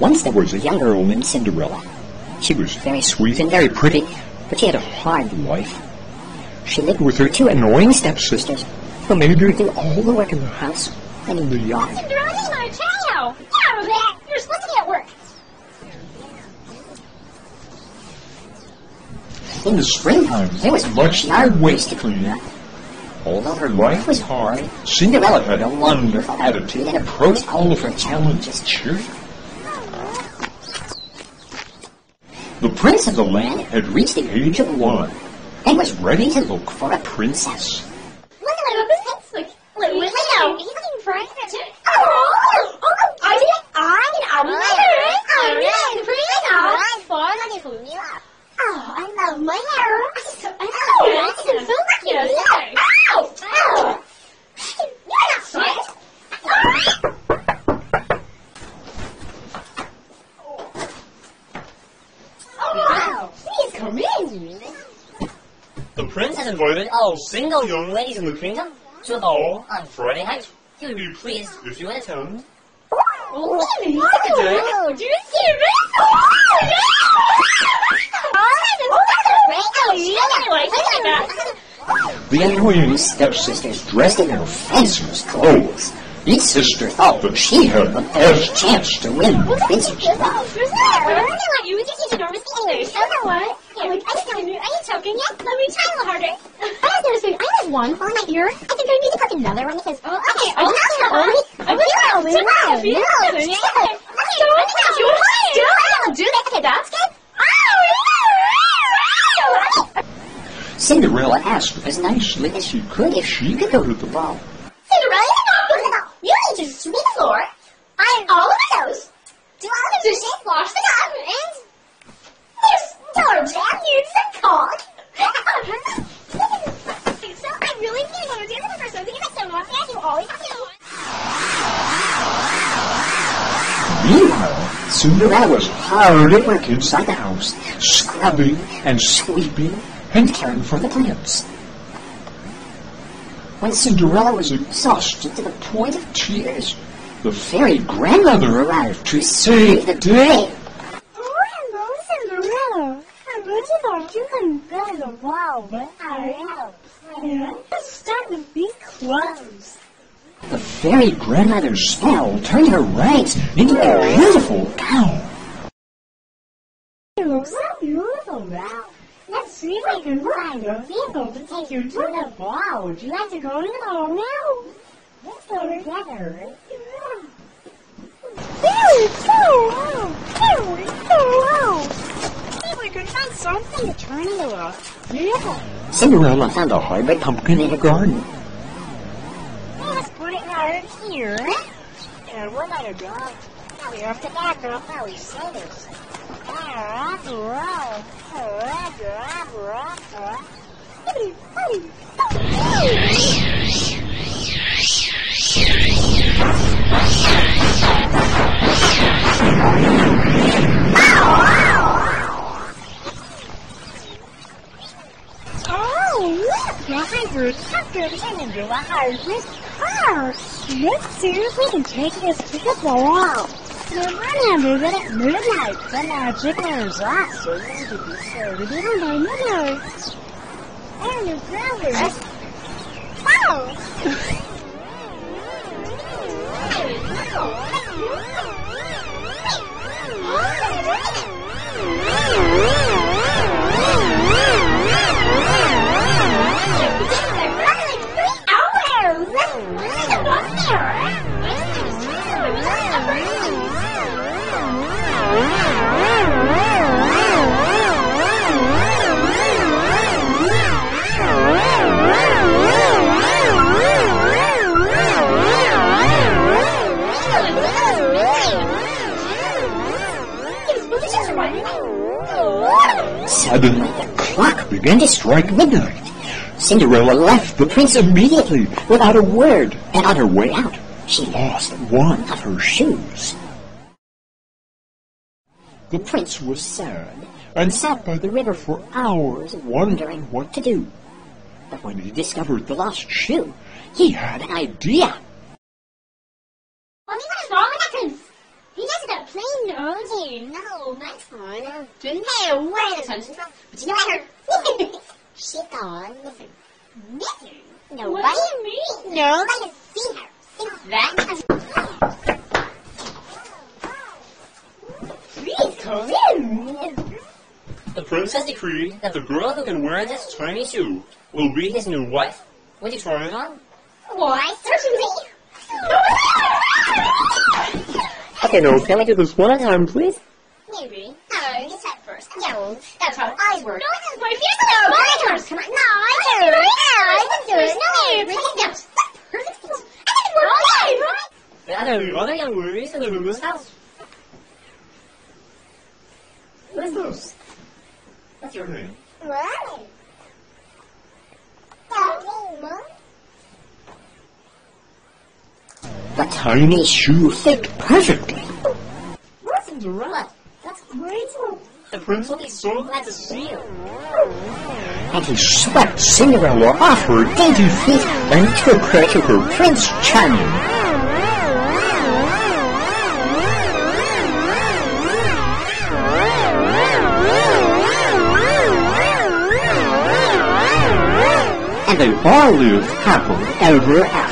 Once there was a young girl named Cinderella. She was very sweet and very pretty, but she had a hard life. She lived with her two annoying stepsisters, who made her do all the work in the house and in the yard. Cinderella, this is my tail. Get out of that. You're supposed to be at work. In the springtime, there was much yard waste to clean up. Although her life was hard, Cinderella had a wonderful attitude and approached all of her challenges cheerfully. The prince of the land had reached the age of one and was ready to look for a princess. Look at my prince. Look, look, look, look. He's looking for a princess. Oh, oh, I did it. I did it. I'm married. I'm married. Princess. I'm fun. I can me up. Oh, I love my hair. I so, I love it. It's so cute. Ow! Ow! You're not sweet. Oh, wow. Please come in. The prince has invited all single young ladies in the kingdom to a ball on Friday night. He would be pleased if you attend. Oh, really? Oh, do you see this? Oh, yeah! Oh, anyway, like that. The annoying stepsisters dressed in their fanciest clothes. Each sister thought that she had the best chance to win the princess love. You would just enormous English. I know what. Yeah, like, I don't know. Are you choking yet? Let me try a little harder. I have noticed I have one on my ear. I think I need to put another one because. Oh, okay. I'm oh, oh, oh, not sure. I'm not sure. I'm not sure. Okay, do that. Okay, that's good. Cinderella asked as nicely as she could if she could go to the ball. Cinderella, you're not good enough. You need to sweep the floor, iron all of the toes, do all the dishes, wash the dog, and yes, tell her Jack needs some cock. so I really do want to do this for something that's so naughty. I do always do. Meanwhile, Cinderella was hard at work inside the house, scrubbing and sweeping and caring for the prince. When Cinderella was exhausted to the point of tears, the fairy grandmother arrived to save the day. Oh, hello, Cinderella. I you thought you can build a wall, but I have a plan. Let's start with these clothes. The fairy grandmother's spell turned her rags into a beautiful gown. Looks so beautiful now. Let's see if I can find a vehicle to take you to the ball. Would you like to go to the ball now? Let's go together. Very cool! Very cool! If we could find something to turn into a vehicle. Cinderella found a hybrid pumpkin in a garden. Right here. And we're gonna go. We have to back up how we say this. Oh, look! The hybrid turned into a hybrid see if we can take this to the ball. Remember that at midnight the magic wears off, so you need to be get on midnight. And your brothers. Oh! Suddenly, the clock began to strike midnight. Cinderella left the prince immediately without a word, and on her way out, she lost one of her shoes. The prince was sad and sat by the river for hours wondering what to do. But when he discovered the lost shoe, he had an idea. Mommy, what is wrong with that prince? He just ended up playing no, dear, no, my father didn't have away the sunshine. But you know what I heard? she thought Mr. Mr. Nobody, nobody see her. See that? Please come in. The princess decreed that the girl who can wear this tiny shoe will be his new wife. Will you try it on? Why, certainly. Okay, no, can I do this one time, please? Maybe. No, you said first. No, that's how I work. No, this is my first. No, my turn. Come on. No, I can do it. No, I can do it. No, please don't. Perfect. I think it worked. Okay, right? Yeah, there are other young ladies in the Lulu's house. Who's this? What's your name? What? Daddy, Mom? The tiny shoe fit perfectly. Where's Cinderella? That's great. The prince will be so glad to see you. And he swept Cinderella off her dainty feet and took her to her Prince Charming. And they all lived happily ever after.